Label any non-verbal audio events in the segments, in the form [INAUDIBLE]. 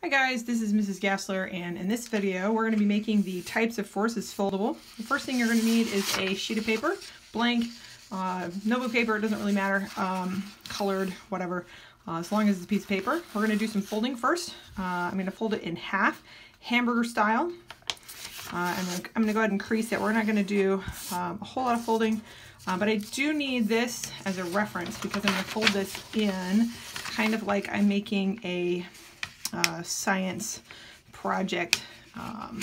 Hi guys, this is Mrs. Gastler and in this video we're going to be making the types of forces foldable. The first thing you're going to need is a sheet of paper, blank, uh, notebook paper, it doesn't really matter, um, colored, whatever, uh, as long as it's a piece of paper. We're going to do some folding first. Uh, I'm going to fold it in half, hamburger style. Uh, I'm going to go ahead and crease it. We're not going to do um, a whole lot of folding, uh, but I do need this as a reference because I'm going to fold this in kind of like I'm making a uh, science project um,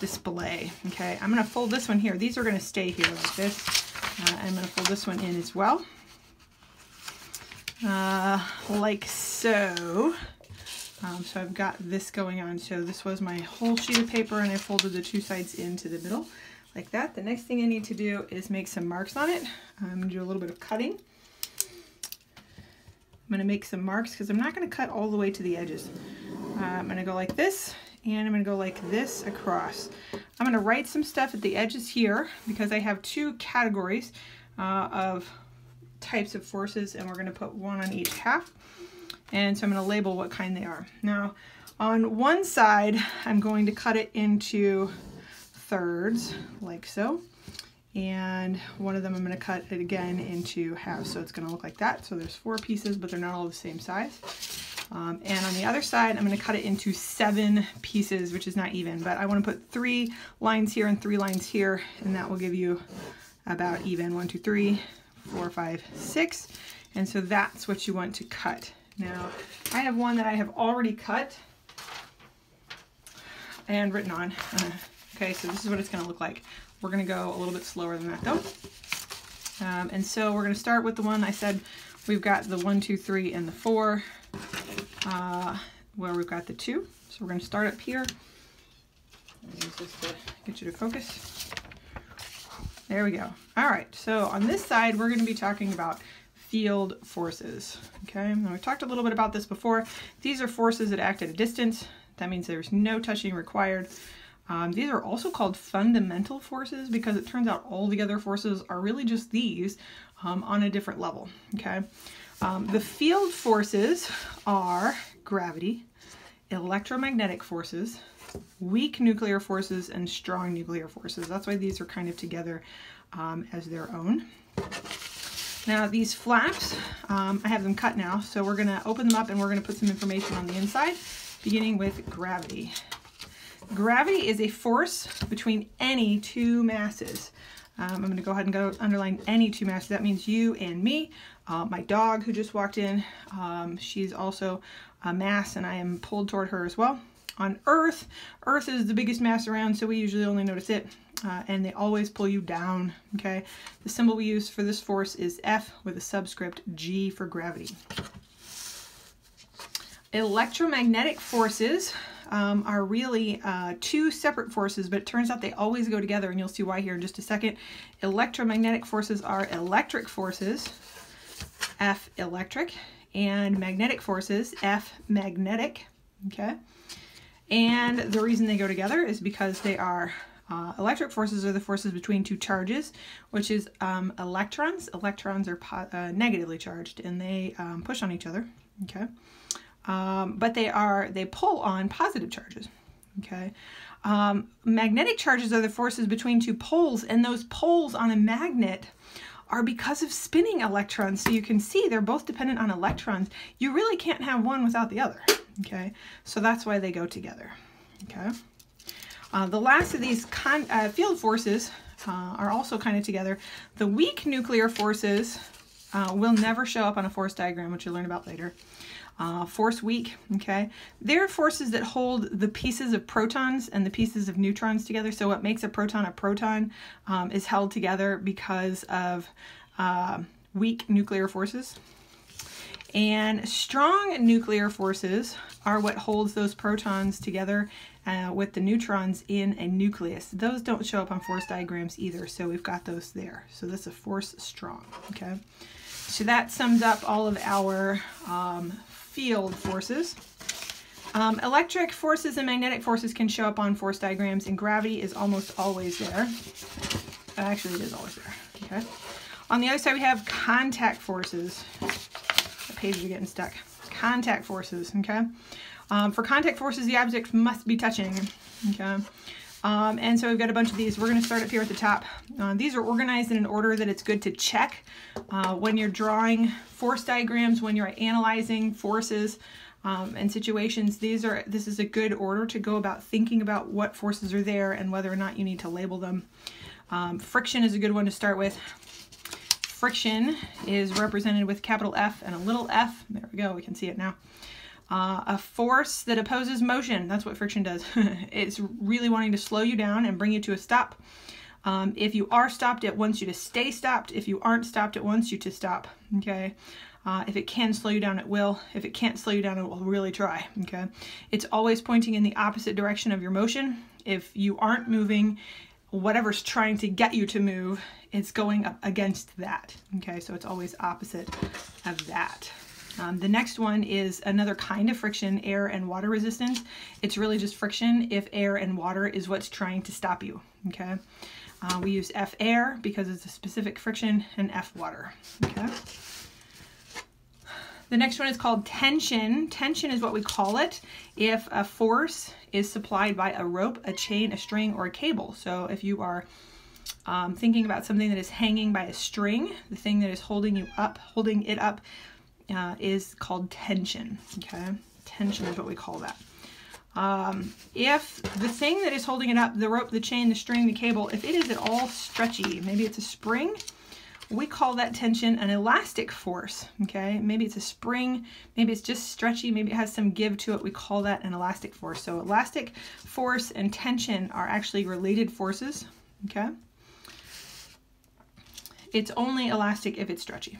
display. Okay, I'm going to fold this one here. These are going to stay here like this. Uh, I'm going to fold this one in as well. Uh, like so. Um, so I've got this going on. So this was my whole sheet of paper and I folded the two sides into the middle like that. The next thing I need to do is make some marks on it. I'm going to do a little bit of cutting. I'm going to make some marks because I'm not going to cut all the way to the edges. Uh, I'm going to go like this and I'm going to go like this across. I'm going to write some stuff at the edges here because I have two categories uh, of types of forces and we're going to put one on each half. And so I'm going to label what kind they are. Now on one side I'm going to cut it into thirds like so and one of them I'm going to cut it again into halves. So it's going to look like that. So there's four pieces but they're not all the same size. Um, and on the other side I'm going to cut it into seven pieces which is not even but I want to put three lines here and three lines here and that will give you about even. One two three four five six. And so that's what you want to cut. Now I have one that I have already cut and written on. Uh, okay so this is what it's going to look like we're going to go a little bit slower than that though. Um, and so we're going to start with the one I said we've got the one, two, three, and the four, uh, where we've got the two. So we're going to start up here. Use this to get you to focus. There we go. All right, so on this side, we're going to be talking about field forces. Okay, now we've talked a little bit about this before. These are forces that act at a distance. That means there's no touching required. Um, these are also called fundamental forces because it turns out all the other forces are really just these um, on a different level, okay? Um, the field forces are gravity, electromagnetic forces, weak nuclear forces, and strong nuclear forces. That's why these are kind of together um, as their own. Now these flaps, um, I have them cut now, so we're gonna open them up and we're gonna put some information on the inside, beginning with gravity. Gravity is a force between any two masses. Um, I'm going to go ahead and go underline any two masses. That means you and me. Uh, my dog who just walked in, um, she's also a mass and I am pulled toward her as well. On Earth, Earth is the biggest mass around, so we usually only notice it. Uh, and they always pull you down, okay? The symbol we use for this force is F with a subscript G for gravity. Electromagnetic forces um, are really uh, two separate forces, but it turns out they always go together, and you'll see why here in just a second. Electromagnetic forces are electric forces, F electric, and magnetic forces, F magnetic, okay? And the reason they go together is because they are uh, electric forces are the forces between two charges, which is um, electrons. Electrons are uh, negatively charged and they um, push on each other, okay? Um, but they are they pull on positive charges. Okay, um, magnetic charges are the forces between two poles, and those poles on a magnet are because of spinning electrons. So you can see they're both dependent on electrons. You really can't have one without the other. Okay, so that's why they go together. Okay, uh, the last of these uh, field forces uh, are also kind of together. The weak nuclear forces uh, will never show up on a force diagram, which you'll learn about later uh, force weak, okay? They're forces that hold the pieces of protons and the pieces of neutrons together. So what makes a proton a proton um, is held together because of uh, weak nuclear forces. And strong nuclear forces are what holds those protons together uh, with the neutrons in a nucleus. Those don't show up on force diagrams either, so we've got those there. So that's a force strong, okay? So that sums up all of our um, field forces. Um, electric forces and magnetic forces can show up on force diagrams, and gravity is almost always there. Actually, it is always there. Okay. On the other side, we have contact forces. The pages are getting stuck. contact forces, okay? Um, for contact forces, the objects must be touching, okay? Um, and so we've got a bunch of these. We're going to start up here at the top. Uh, these are organized in an order that it's good to check uh, when you're drawing force diagrams, when you're analyzing forces um, and situations. These are This is a good order to go about thinking about what forces are there and whether or not you need to label them. Um, friction is a good one to start with. Friction is represented with capital F and a little f. There we go, we can see it now. Uh, a force that opposes motion. That's what friction does. [LAUGHS] it's really wanting to slow you down and bring you to a stop. Um, if you are stopped, it wants you to stay stopped. If you aren't stopped, it wants you to stop. Okay. Uh, if it can slow you down, it will. If it can't slow you down, it will really try. Okay. It's always pointing in the opposite direction of your motion. If you aren't moving, whatever's trying to get you to move, it's going up against that. Okay. So it's always opposite of that. Um, the next one is another kind of friction, air and water resistance. It's really just friction if air and water is what's trying to stop you, okay? Uh, we use F air because it's a specific friction and F water, okay? The next one is called tension. Tension is what we call it if a force is supplied by a rope, a chain, a string, or a cable. So if you are um, thinking about something that is hanging by a string, the thing that is holding you up, holding it up uh, is called tension. Okay, tension is what we call that. Um, if the thing that is holding it up, the rope, the chain, the string, the cable, if it is at all stretchy, maybe it's a spring, we call that tension an elastic force, okay? Maybe it's a spring, maybe it's just stretchy, maybe it has some give to it, we call that an elastic force. So elastic force and tension are actually related forces, okay? It's only elastic if it's stretchy.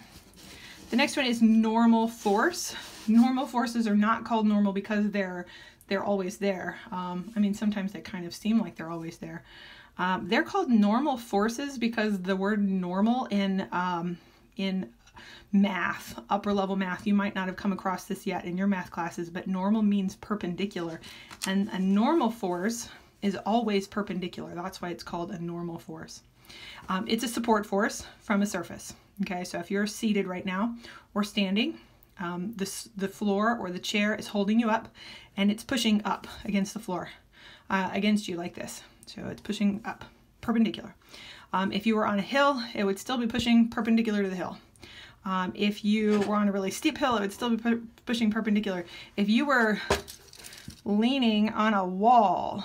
The next one is normal force. Normal forces are not called normal because they're they're always there. Um, I mean, sometimes they kind of seem like they're always there. Um, they're called normal forces because the word normal in um, in math, upper level math, you might not have come across this yet in your math classes, but normal means perpendicular. And a normal force is always perpendicular. That's why it's called a normal force. Um, it's a support force from a surface. Okay, so if you're seated right now or standing, um, this, the floor or the chair is holding you up and it's pushing up against the floor, uh, against you like this. So it's pushing up, perpendicular. Um, if you were on a hill, it would still be pushing perpendicular to the hill. Um, if you were on a really steep hill, it would still be pu pushing perpendicular. If you were leaning on a wall,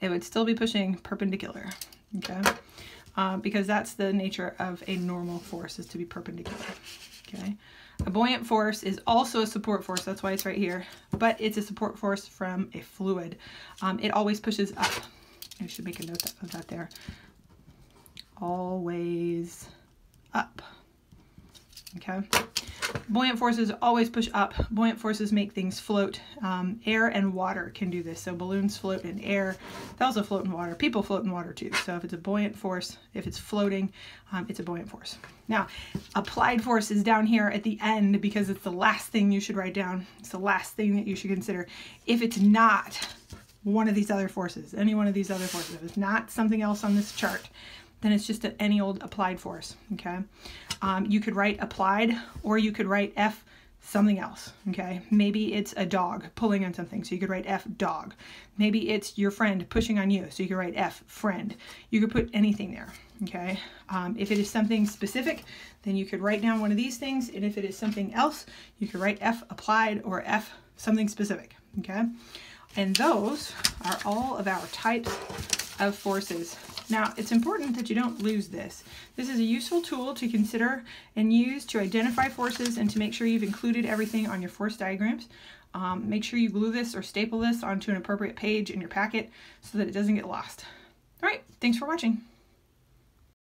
it would still be pushing perpendicular, okay? Uh, because that's the nature of a normal force is to be perpendicular. Okay. A buoyant force is also a support force, that's why it's right here, but it's a support force from a fluid. Um, it always pushes up. I should make a note of that there. Always up. Okay. Buoyant forces always push up. Buoyant forces make things float. Um, air and water can do this. So balloons float in air. They also float in water. People float in water too. So if it's a buoyant force, if it's floating, um, it's a buoyant force. Now, applied force is down here at the end because it's the last thing you should write down. It's the last thing that you should consider. If it's not one of these other forces, any one of these other forces, if it's not something else on this chart, then it's just any old applied force, okay? Um, you could write applied or you could write F something else, okay? Maybe it's a dog pulling on something, so you could write F dog. Maybe it's your friend pushing on you, so you could write F friend. You could put anything there, okay? Um, if it is something specific, then you could write down one of these things, and if it is something else, you could write F applied or F something specific, okay? And those are all of our types of forces now, it's important that you don't lose this. This is a useful tool to consider and use to identify forces and to make sure you've included everything on your force diagrams. Um, make sure you glue this or staple this onto an appropriate page in your packet so that it doesn't get lost. All right, thanks for watching.